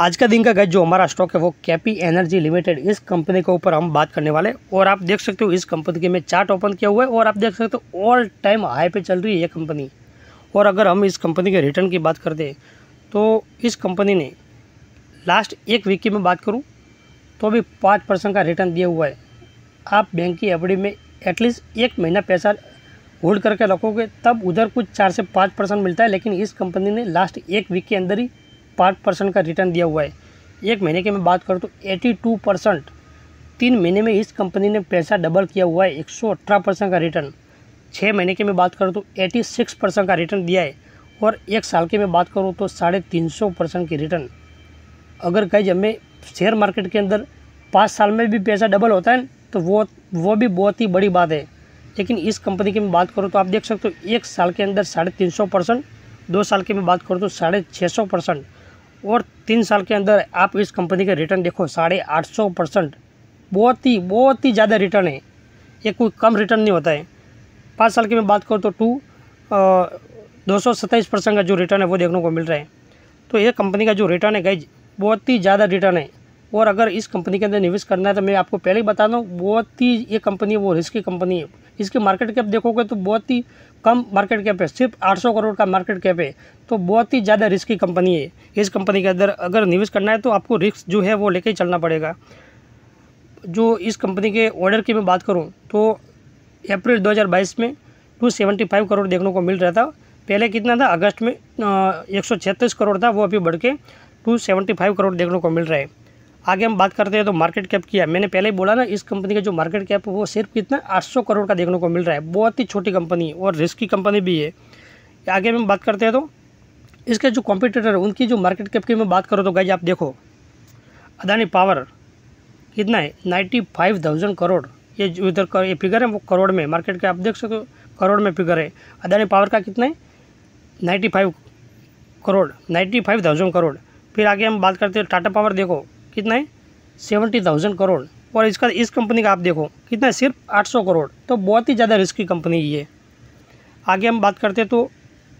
आज का दिन का गज जो हमारा स्टॉक है वो कैपी एनर्जी लिमिटेड इस कंपनी के ऊपर हम बात करने वाले और आप देख सकते हो इस कंपनी के में चार्ट ओपन किया हुआ है और आप देख सकते हो ऑल टाइम हाई पे चल रही है ये कंपनी और अगर हम इस कंपनी के रिटर्न की बात करते हैं तो इस कंपनी ने लास्ट एक वीक की मैं बात करूँ तो भी पाँच परसेंट का रिटर्न दिया हुआ है। आप बैंक की एफ़ में एटलीस्ट एक महीना पैसा होल्ड करके रखोगे, तब उधर कुछ चार से पाँच परसेंट मिलता है, लेकिन इस कंपनी ने लास्ट एक वीक के अंदर ही पाँच परसेंट का रिटर्न दिया हुआ है। एक महीने की मैं बात करूँ तो एटी टू परसेंट। तीन महीने में इस कंपनी ने पैसा डबल किया हुआ है, एक सौ अठारह परसेंट का रिटर्न। छः महीने की मैं बात करूँ तो एटी सिक्स परसेंट का रिटर्न दिया है और एक साल की मैं बात करूँ तो साढ़े तीन सौ परसेंट की रिटर्न। अगर कहीं जब मैं शेयर मार्केट के अंदर पाँच साल में भी पैसा डबल होता है तो वो वो भी बहुत ही बड़ी बात है। लेकिन इस कंपनी की मैं बात करूँ तो आप देख सकते हो, एक साल के अंदर साढ़े तीन सौ परसेंट, दो साल की मैं बात करूँ तो साढ़े छः सौ परसेंट। और तीन साल के अंदर आप इस कंपनी का रिटर्न देखो, साढ़े आठ सौ परसेंट बहुत ही बहुत ही ज़्यादा रिटर्न है। ये कोई कम रिटर्न नहीं होता है। पाँच साल की मैं बात करूँ तो टू दो सौ सत्ताईस परसेंट का जो रिटर्न है, वो देखने को मिल रहा है। तो ये कंपनी का जो रिटर्न है गई बहुत ही ज़्यादा रिटर्न है। और अगर इस कंपनी के अंदर निवेश करना है तो मैं आपको पहले ही बता दूँ, बहुत ही ये कंपनी वो रिस्की कंपनी है। इसकी मार्केट कैप देखोगे तो बहुत ही कम मार्केट कैप है। सिर्फ़ 800 करोड़ का मार्केट कैप है। तो बहुत ही ज़्यादा रिस्की कंपनी है। इस कंपनी के अंदर अगर निवेश करना है तो आपको रिस्क जो है वो लेके चलना पड़ेगा। जो इस कंपनी के ऑर्डर की मैं बात करूँ तो अप्रैल 2022 में 275 करोड़ देखने को मिल रहा था। पहले कितना था? अगस्त में एक करोड़ था। वो अभी बढ़ के टू करोड़ देखने को मिल रहा है। आगे हम बात करते हैं तो मार्केट कैप किया मैंने पहले ही बोला ना, इस कंपनी का जो मार्केट कैप है वो सिर्फ़ कितना? 800 करोड़ का देखने को मिल रहा है। बहुत ही छोटी कंपनी और रिस्की कंपनी भी है। आगे हम बात करते हैं तो इसके जो कॉम्पिटिटर है, उनकी जो मार्केट कैप की मैं बात करूँ तो गाइज़ आप देखो, अदानी पावर कितना है? Ninety five thousand crore. ये जो इधर का ये फिगर है वो करोड़ में मार्केट के आप देख सकते हो करोड़ में फिगर है। अदानी पावर का कितना है? Ninety five crore ninety five thousand crore. फिर आगे हम बात करते हैं टाटा पावर देखो कितना है? Seventy thousand crore. और इसका, इस कंपनी का आप देखो, कितना है? सिर्फ़ आठ सौ करोड़। तो बहुत ही ज़्यादा रिस्की कंपनी ये। आगे हम बात करते हैं तो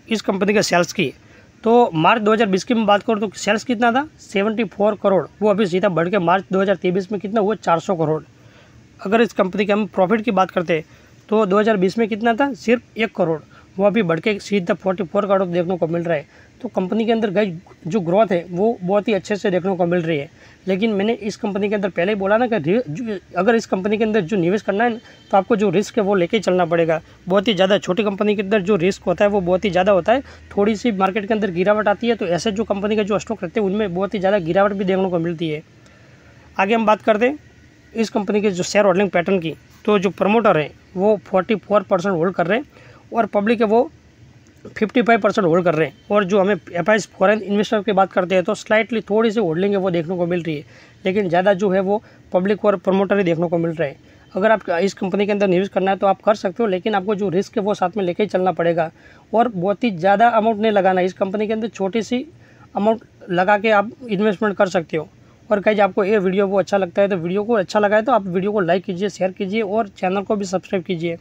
इस कंपनी के सेल्स की। तो मार्च 2020 की बात करूँ तो सेल्स कितना था? 74 करोड़। वो अभी सीधा बढ़ के मार्च 2023 में कितना हुआ 400 करोड़। अगर इस कंपनी के हम प्रॉफिट की बात करते तो 2020 में कितना था? सिर्फ़ एक करोड़। वो अभी बढ़ के सीधा फोर्टी फोर करोड़ देखने को मिल रहा है। तो कंपनी के अंदर गई, जो ग्रोथ है, वो बहुत ही अच्छे से देखने को मिल रही है। लेकिन मैंने इस कंपनी के अंदर पहले ही बोला ना कि अगर इस कंपनी के अंदर जो निवेश करना है तो आपको जो रिस्क है, वो लेके चलना पड़ेगा। बहुत ही ज़्यादा छोटी कंपनी के अंदर जो रिस्क होता है, वो बहुत ही ज़्यादा होता है। थोड़ी सी मार्केट के अंदर गिरावट आती है तो ऐसे जो कंपनी का जो स्टॉक रहते हैं, उनमें बहुत ही ज़्यादा गिरावट भी देखने को मिलती है। आगे हम बात करते हैं इस कंपनी के जो शेयर होल्डिंग पैटर्न की। तो जो प्रमोटर है, वो फोर्टी फोर परसेंट होल्ड कर रहे हैं। और पब्लिक है वो फिफ्टी फाइव परसेंट होल्ड कर रहे हैं। और जो हमें एफ़ आई फॉरन इन्वेस्टर की बात करते हैं तो स्लाइटली थोड़ी सी होल्डिंग है वो देखने को मिल रही है। लेकिन ज़्यादा जो है वो पब्लिक और प्रमोटर ही देखने को मिल रहे हैं। अगर आप इस कंपनी के अंदर निवेश करना है तो आप कर सकते हो, लेकिन आपको जो रिस्क है वो साथ में लेके ही चलना पड़ेगा। और बहुत ही ज़्यादा अमाउंट नहीं लगाना इस कंपनी के अंदर छोटी सी अमाउंट लगा के आप इन्वेस्टमेंट कर सकते हो। और कहीं आपको ये वीडियो वो अच्छा लगता है तो वीडियो को अच्छा लगा है तो आप वीडियो को लाइक कीजिए शेयर कीजिए और चैनल को भी सब्सक्राइब कीजिए।